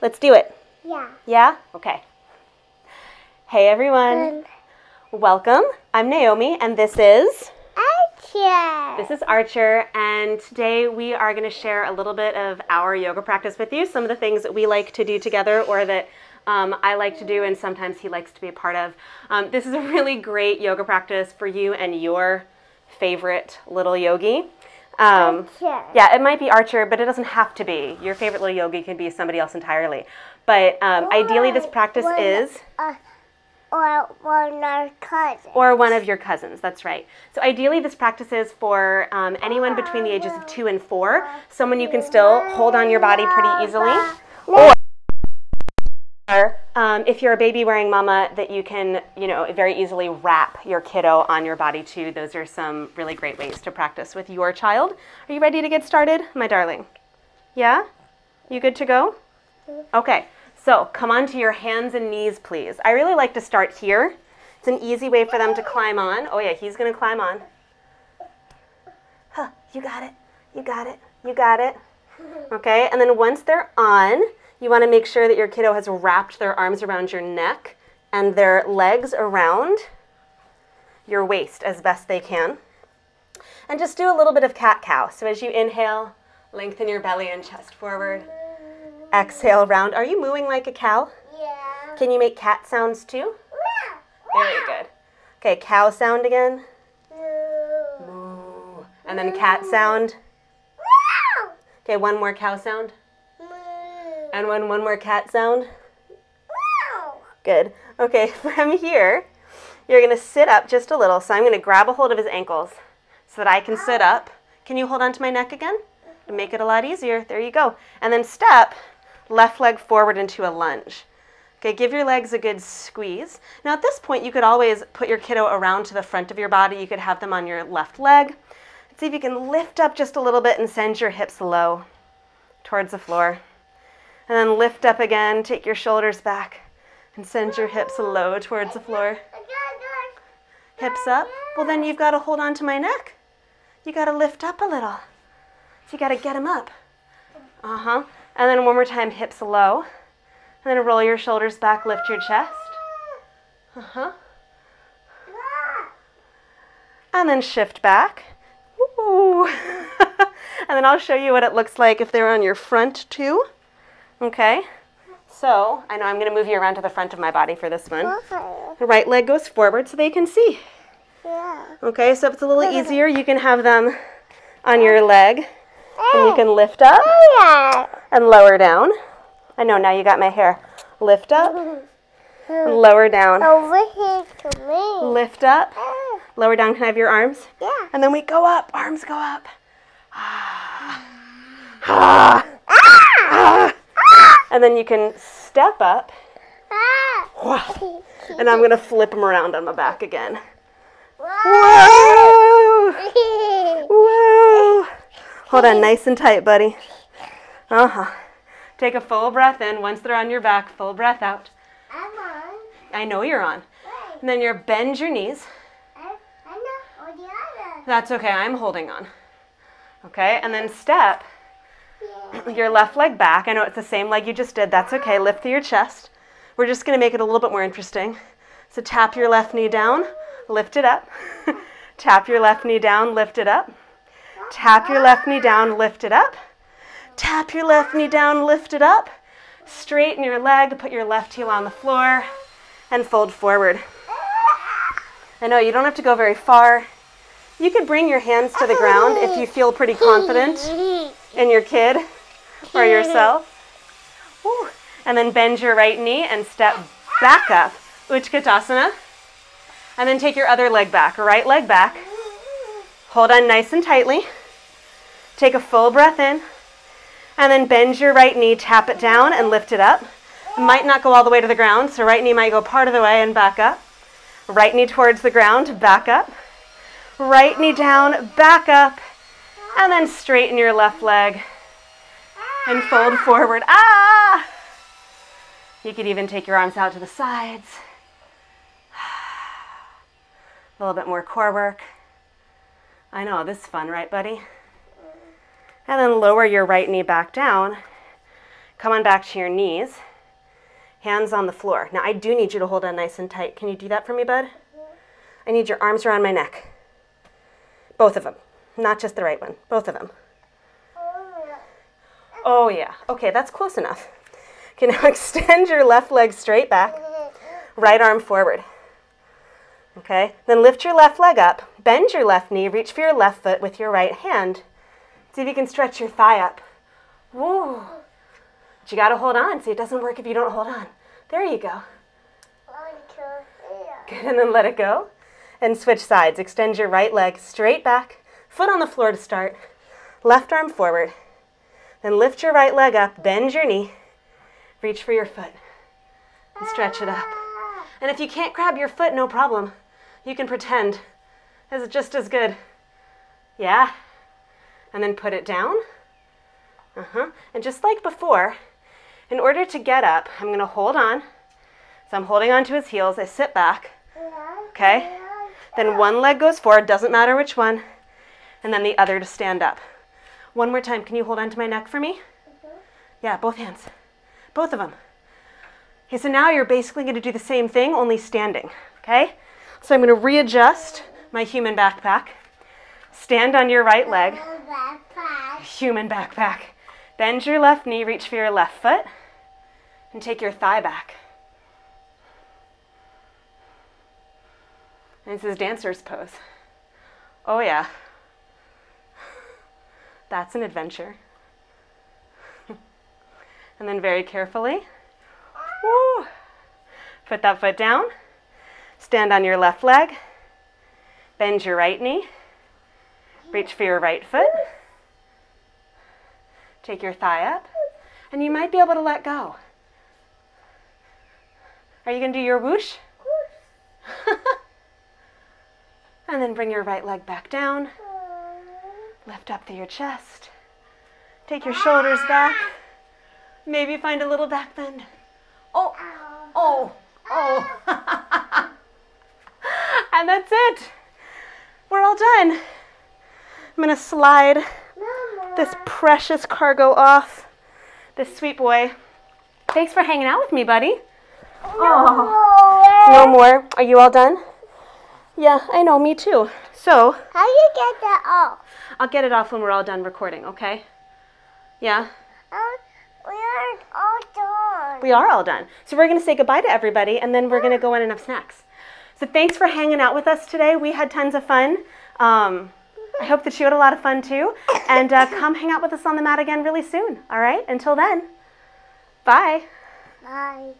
Let's do it. Yeah. Yeah? Okay. Hey everyone. Welcome. I'm Naomi and this is Archer. this is Archer and today we are going to share a little bit of our yoga practice with you, some of the things that we like to do together or that um, I like to do and sometimes he likes to be a part of. Um, this is a really great yoga practice for you and your favorite little yogi. Um, Archer. yeah, it might be Archer, but it doesn't have to be. Your favorite little yogi can be somebody else entirely. But um, ideally, this practice One- is, Uh, or one of cousins. or one of your cousins. That's right. So ideally, this practice is for um, anyone between the ages of two and four. Someone you can still hold on your body pretty easily. Or um, if you're a baby wearing mama, that you can, you know, very easily wrap your kiddo on your body too. Those are some really great ways to practice with your child. Are you ready to get started, my darling? Yeah? You good to go? Okay, so come onto your hands and knees, please. I really like to start here. It's an easy way for them to climb on. Oh, yeah, he's gonna climb on. Huh, you got it. You got it. You got it. Okay, and then once they're on, you want to make sure that your kiddo has wrapped their arms around your neck and their legs around your waist as best they can. And just do a little bit of cat cow. So as you inhale, lengthen your belly and chest forward. Exhale, round. Are you mooing like a cow? Yeah. Can you make cat sounds too? Very good. Okay, cow sound again. Moo. And then cat sound. Okay, one more cow sound. And one, one more cat sound. Good. Okay, from here, you're going to sit up just a little. So I'm going to grab a hold of his ankles so that I can sit up. Can you hold on to my neck again? To make it a lot easier. There you go. And then step left leg forward into a lunge. Okay, give your legs a good squeeze. Now at this point, you could always put your kiddo around to the front of your body. You could have them on your left leg. Let's See if you can lift up just a little bit and send your hips low towards the floor. And then lift up again, take your shoulders back, and send your hips low towards the floor. Hips up. Well, then you've got to hold on to my neck. You got to lift up a little. So you got to get them up. Uh huh. And then one more time, hips low. And then roll your shoulders back, lift your chest. Uh huh. And then shift back. Ooh. and then I'll show you what it looks like if they're on your front too. Okay. So I know I'm going to move you around to the front of my body for this one. The right leg goes forward so they can see. Yeah. Okay, so if it's a little easier, you can have them on your leg and you can lift up and lower down. I know now you got my hair. Lift up lower down. Over here to me. Lift up, lower down. Can I have your arms? Yeah. And then we go up. Arms go up. Ah. Ah. And then you can step up. Ah. And I'm going to flip them around on my back again. Whoa. Whoa! Hold on, nice and tight, buddy. Uh huh. Take a full breath in. Once they're on your back, full breath out. I'm on. I know you're on. Wait. And then you bend your knees. I'm not on the other. That's okay, I'm holding on. Okay, and then step. Your left leg back. I know it's the same leg you just did. That's okay. Lift through your chest. We're just going to make it a little bit more interesting. So tap your left knee down, lift it up. tap your left knee down, lift it up. Tap your left knee down, lift it up. Tap your left knee down, lift it up. Straighten your leg, put your left heel on the floor, and fold forward. I know you don't have to go very far. You could bring your hands to the ground if you feel pretty confident in your kid or yourself. Woo. And then bend your right knee and step back up, Utkatasana. And then take your other leg back, right leg back. Hold on nice and tightly. Take a full breath in. And then bend your right knee, tap it down, and lift it up. It might not go all the way to the ground, so right knee might go part of the way and back up. Right knee towards the ground, back up. Right knee down, back up. And then straighten your left leg and fold forward. Ah! You could even take your arms out to the sides. A little bit more core work. I know, this is fun, right, buddy? And then lower your right knee back down. Come on back to your knees. Hands on the floor. Now I do need you to hold on nice and tight. Can you do that for me, bud? I need your arms around my neck. Both of them. Not just the right one. Both of them. Oh yeah. Okay, that's close enough. Okay, now extend your left leg straight back. Right arm forward. Okay, then lift your left leg up, bend your left knee, reach for your left foot with your right hand. See if you can stretch your thigh up. Woo. But you gotta hold on. See, it doesn't work if you don't hold on. There you go. Good, and then let it go. And switch sides. Extend your right leg straight back, foot on the floor to start. Left arm forward. Then lift your right leg up, bend your knee, reach for your foot, and stretch it up. And if you can't grab your foot, no problem. You can pretend. It's just as good. Yeah. And then put it down. Uh huh. And just like before, in order to get up, I'm going to hold on. So I'm holding on to his heels. I sit back. Okay? Then one leg goes forward, doesn't matter which one. And then the other to stand up. One more time. Can you hold on to my neck for me? Yeah, both hands. Both of them. Okay, so now you're basically going to do the same thing, only standing. Okay? So I'm going to readjust my human backpack. Stand on your right leg. Human backpack. Bend your left knee, reach for your left foot, and take your thigh back. And this is dancer's pose. Oh, yeah. That's an adventure. and then very carefully, woo, put that foot down. Stand on your left leg. Bend your right knee. Reach for your right foot. Take your thigh up. And you might be able to let go. Are you going to do your whoosh? and then bring your right leg back down. Lift up through your chest. Take your shoulders back. Maybe find a little back bend. Oh, oh, oh. and that's it. We're all done. I'm going to slide this precious cargo off. This sweet boy. Thanks for hanging out with me, buddy. Oh, no more. Are you all done? Yeah, I know, me too. So, How do you get that off? I'll get it off when we're all done recording, okay? Yeah, Um, we aren't all done. we are all done. So we're going to say goodbye to everybody and then we're going to go in and have snacks. So thanks for hanging out with us today. We had tons of fun. Um, I hope that you had a lot of fun too. And uh, come hang out with us on the mat again really soon, all right? Until then, bye. Bye.